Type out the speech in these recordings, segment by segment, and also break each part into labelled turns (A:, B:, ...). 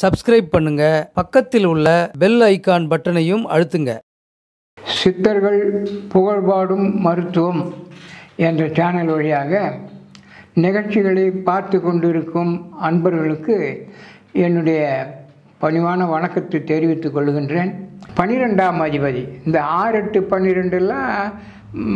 A: Subscribe பண்ணுங்க. பக்கத்தில் உள்ள பெல் ஐக்கான் பட்டனையும் அழுத்துங்க.
B: சித்தர்கள் புகழ்பாடும் மருத்துவம் என்ற சேனல் வழியாக நிகழ்ச்சிகளை பார்த்து கொண்டிருக்கும் அன்பர்களுக்கு என்னுடைய பணிவான வணக்கத்தை தெரிவித்துக் கொள்கின்றேன். பனிரெண்டாம் அதிபதி. இந்த ஆறு எட்டு பன்னிரெண்டுலாம்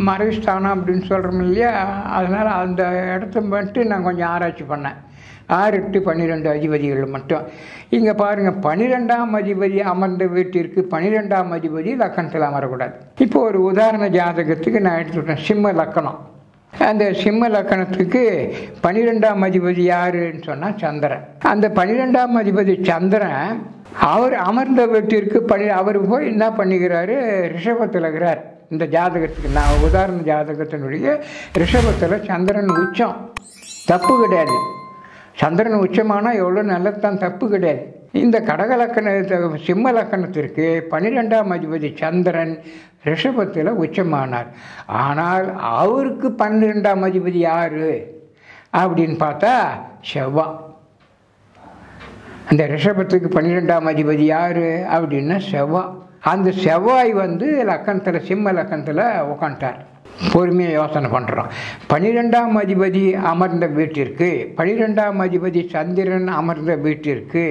B: மறைஸ்தானம் அப்படின்னு சொல்கிறோம் இல்லையா? அதனால் அந்த இடத்த மட்டும் நான் கொஞ்சம் ஆராய்ச்சி பண்ணேன். ஆறு எட்டு பன்னிரெண்டு அதிபதிகள் மட்டும். இங்கே பாருங்கள் பன்னிரெண்டாம் அதிபதி அமர்ந்த வீட்டிற்கு பன்னிரெண்டாம் அதிபதி லக்கணத்தில் அமரக்கூடாது. இப்போ ஒரு உதாரண ஜாதகத்துக்கு நான் எடுத்துக்கிட்டேன் சிம்ம லக்கணம். அந்த சிம்ம லக்கணத்துக்கு பன்னிரெண்டாம் அதிபதி யாருன்னு சொன்னால் சந்திரன். அந்த பன்னிரெண்டாம் அதிபதி சந்திரன் அவர் அமர்ந்த வீட்டிற்கு பனி அவர் போய் என்ன பண்ணிக்கிறாரு? ரிஷபத்தில் இருக்கிறார். இந்த ஜாதகத்துக்கு நான் உதாரண ஜாதகத்தினுடைய ரிஷபத்தில் சந்திரன் உச்சம். தப்பு கிடையாது. சந்திரன் உச்சமானால் எவ்வளோ நல்லதுதான் தப்பு கிடையாது. இந்த கடகலக்கண சிம்ம லக்கணத்திற்கு பன்னிரெண்டாம் அதிபதி சந்திரன் ரிஷபத்தில் உச்சமானார். ஆனால் அவருக்கு பன்னிரெண்டாம் அதிபதி யார்? அப்படின்னு பார்த்தா செவ்வாய் அந்த ரிஷபத்துக்கு பன்னிரெண்டாம் அதிபதி யார்? அப்படின்னா செவ்வாய் அந்த செவ்வாய் வந்து லக்கணத்தில் சிம்ம லக்கணத்தில் உக்காண்டார் பொறுமையாக யோசனை பண்ணுறோம் பனிரெண்டாம் அதிபதி அமர்ந்த வீட்டிற்கு பனிரெண்டாம் அதிபதி சந்திரன் அமர்ந்த வீட்டிற்கு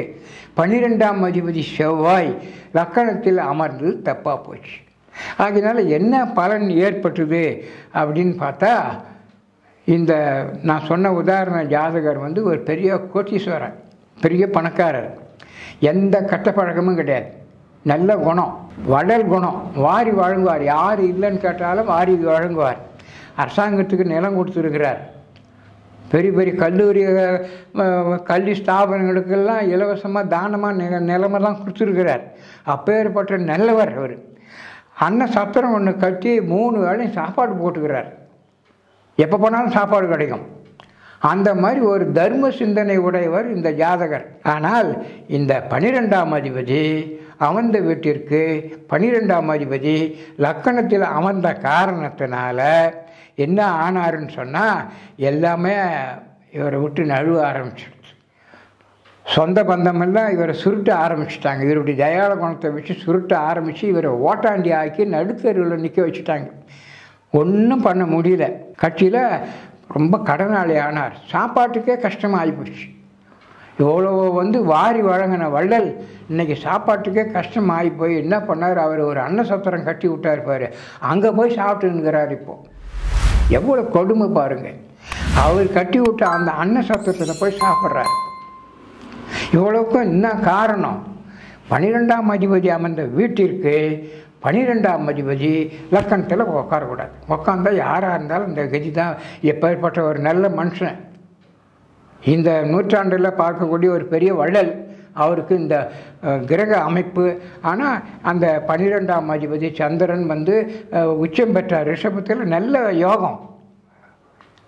B: பனிரெண்டாம் அதிபதி செவ்வாய் லக்கணத்தில் அமர்ந்து தப்பாக போச்சு. அதனால் என்ன பலன் ஏற்பட்டது அப்படின்னு பார்த்தா இந்த நான் சொன்ன உதாரண ஜாதகர் வந்து ஒரு பெரிய கோட்டீஸ்வரன் பெரிய பணக்காரர். எந்த கட்ட பழக்கமும் கிடையாது. நல்ல குணம் வடல் குணம். வாரி வழங்குவார். யார் இல்லைன்னு கேட்டாலும் வாரி வழங்குவார். அரசாங்கத்துக்கு நிலம் கொடுத்துருக்கிறார். பெரிய பெரிய கல்லூரி கல்வி ஸ்தாபனங்களுக்கெல்லாம் இலவசமாக தானமாக நில நிலமெல்லாம் கொடுத்துருக்கிறார். அப்பேற்பட்ட நல்லவர் அவர். அன்ன சத்திரம் ஒன்று கட்டி மூணு வேளையும் சாப்பாடு போட்டுக்கிறார். எப்போ போனாலும் சாப்பாடு கிடைக்கும். அந்த மாதிரி ஒரு தர்ம சிந்தனை உடையவர் இந்த ஜாதகர். ஆனால் இந்த பனிரெண்டாம் அதிபதி அமர்ந்த வீட்டிற்கு பனிரெண்டாம் அதிபதி லக்கணத்தில் அமர்ந்த காரணத்தினால என்ன ஆனாருன்னு சொன்னால் எல்லாமே இவரை விட்டு நழுவ ஆரம்பிச்சிடுச்சு. சொந்த பந்தமெல்லாம் இவரை சுருட்ட ஆரம்பிச்சிட்டாங்க. இவருடைய தயாள குணத்தை வச்சு சுருட்ட ஆரம்பித்து இவரை ஓட்டாண்டி ஆக்கி நடுத்தருவில் நிற்க வச்சுட்டாங்க. ஒன்றும் பண்ண முடியல. கட்சியில் ரொம்ப கடனாளி ஆனார். சாப்பாட்டுக்கே கஷ்டமாகி போச்சு. எவ்வளவோ வந்து வாரி வழங்கின வள்ளல் இன்னைக்கு சாப்பாட்டுக்கே கஷ்டமாகி போய் என்ன பண்ணார்? அவர் ஒரு அன்னசத்திரம் கட்டி விட்டார் பாரு. அங்கே போய் சாப்பிட்டுங்கிறார் இப்போது எவ்வளோ கொடுமை பாருங்கள் அவர் கட்டி விட்ட அந்த அன்னசத்திரத்தில் போய் சாப்பிட்றார். இவ்வளோக்கும் என்ன காரணம்? பனிரெண்டாம் அதிபதி அமர்ந்த வீட்டிற்கு பனிரெண்டாம் அதிபதி லக்கணத்தில் உட்காரக்கூடாது. உட்காந்தா யாராக இருந்தாலும் இந்த கதி தான் எப்பேற்பட்ட ஒரு நல்ல மனுஷன். இந்த நூற்றாண்டில் பார்க்கக்கூடிய ஒரு பெரிய வள்ளல் அவருக்கு இந்த கிரக அமைப்பு. ஆனால் அந்த பன்னிரெண்டாம் அதிபதி சந்திரன் வந்து உச்சம் பெற்ற ரிஷபத்தில் நல்ல யோகம்.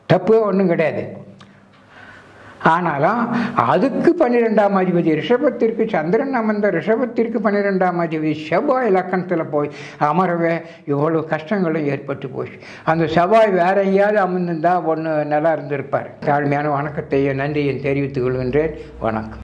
B: தப்பு ஒன்றும் கிடையாது. ஆனாலும் அதுக்கு பன்னிரெண்டாம் அதிபதி ரிஷபத்திற்கு சந்திரன் அமர்ந்த ரிஷபத்திற்கு பன்னிரெண்டாம் அதிபதி செவ்வாய் இலக்கணத்தில் போய் அமரவே இவ்வளோ கஷ்டங்களும் ஏற்பட்டு போச்சு. அந்த செவ்வாய் வேற எங்கேயாவது அமர்ந்திருந்தால் ஒன்று நல்லா இருந்திருப்பார். தாழ்மையான வணக்கத்தையும் நன்றியும் தெரிவித்துக் கொள்கின்றேன். வணக்கம்.